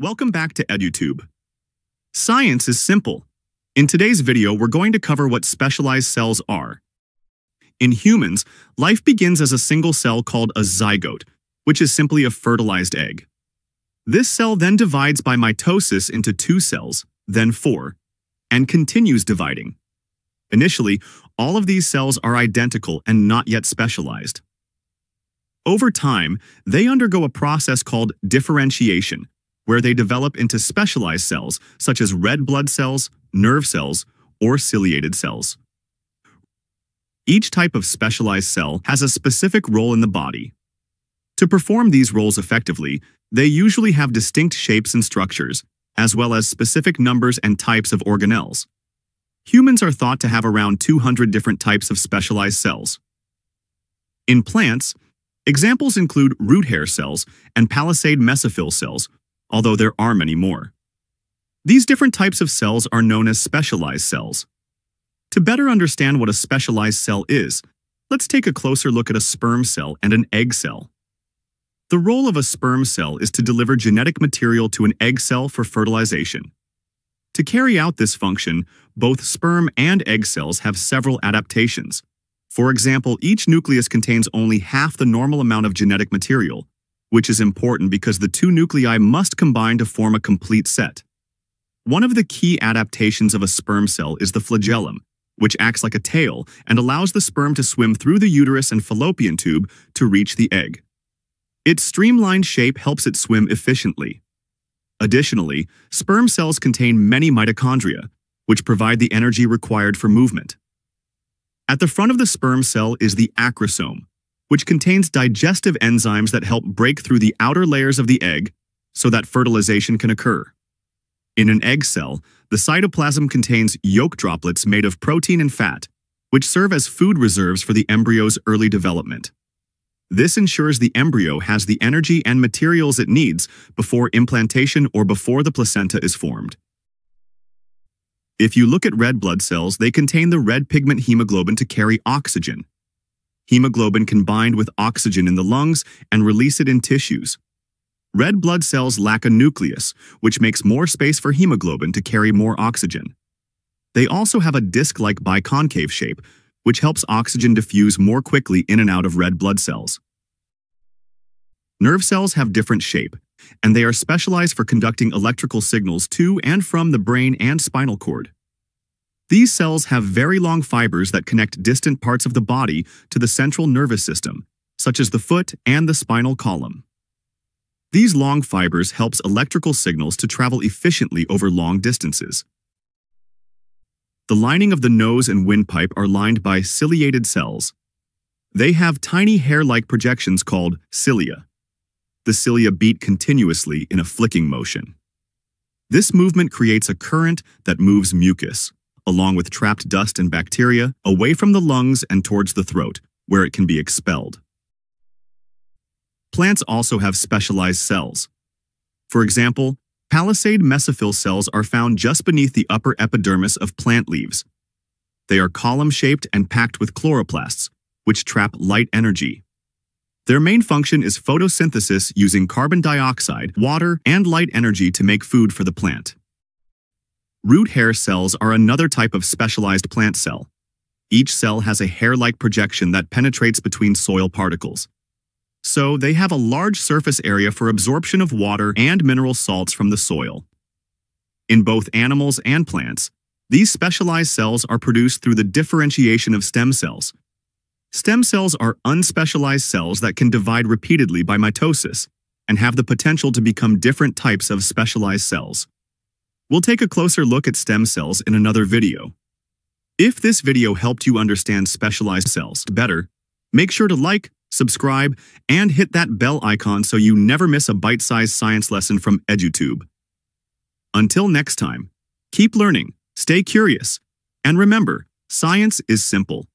Welcome back to EduTube. Science is simple. In today's video, we're going to cover what specialized cells are. In humans, life begins as a single cell called a zygote, which is simply a fertilized egg. This cell then divides by mitosis into two cells, then four, and continues dividing. Initially, all of these cells are identical and not yet specialized. Over time, they undergo a process called differentiation, where they develop into specialized cells such as red blood cells, nerve cells, or ciliated cells. Each type of specialized cell has a specific role in the body. To perform these roles effectively, they usually have distinct shapes and structures, as well as specific numbers and types of organelles. Humans are thought to have around 200 different types of specialized cells. In plants, examples include root hair cells and palisade mesophyll cells, although there are many more. These different types of cells are known as specialized cells. To better understand what a specialized cell is, let's take a closer look at a sperm cell and an egg cell. The role of a sperm cell is to deliver genetic material to an egg cell for fertilization. To carry out this function, both sperm and egg cells have several adaptations. For example, each nucleus contains only half the normal amount of genetic material, which is important because the two nuclei must combine to form a complete set. One of the key adaptations of a sperm cell is the flagellum, which acts like a tail and allows the sperm to swim through the uterus and fallopian tube to reach the egg. Its streamlined shape helps it swim efficiently. Additionally, sperm cells contain many mitochondria, which provide the energy required for movement. At the front of the sperm cell is the acrosome, which contains digestive enzymes that help break through the outer layers of the egg so that fertilization can occur. In an egg cell, the cytoplasm contains yolk droplets made of protein and fat, which serve as food reserves for the embryo's early development. This ensures the embryo has the energy and materials it needs before implantation or before the placenta is formed. If you look at red blood cells, they contain the red pigment hemoglobin to carry oxygen, Hemoglobin can bind with oxygen in the lungs and release it in tissues. Red blood cells lack a nucleus, which makes more space for hemoglobin to carry more oxygen. They also have a disc-like biconcave shape, which helps oxygen diffuse more quickly in and out of red blood cells. Nerve cells have different shape, and they are specialized for conducting electrical signals to and from the brain and spinal cord. These cells have very long fibers that connect distant parts of the body to the central nervous system, such as the foot and the spinal column. These long fibers helps electrical signals to travel efficiently over long distances. The lining of the nose and windpipe are lined by ciliated cells. They have tiny hair-like projections called cilia. The cilia beat continuously in a flicking motion. This movement creates a current that moves mucus, along with trapped dust and bacteria, away from the lungs and towards the throat, where it can be expelled. Plants also have specialized cells. For example, palisade mesophyll cells are found just beneath the upper epidermis of plant leaves. They are column-shaped and packed with chloroplasts, which trap light energy. Their main function is photosynthesis using carbon dioxide, water, and light energy to make food for the plant. Root hair cells are another type of specialized plant cell. Each cell has a hair-like projection that penetrates between soil particles. So they have a large surface area for absorption of water and mineral salts from the soil. In both animals and plants, these specialized cells are produced through the differentiation of stem cells. Stem cells are unspecialized cells that can divide repeatedly by mitosis and have the potential to become different types of specialized cells. We'll take a closer look at stem cells in another video. If this video helped you understand specialized cells better, make sure to like, subscribe, and hit that bell icon so you never miss a bite-sized science lesson from EduTube. Until next time, keep learning, stay curious, and remember, science is simple.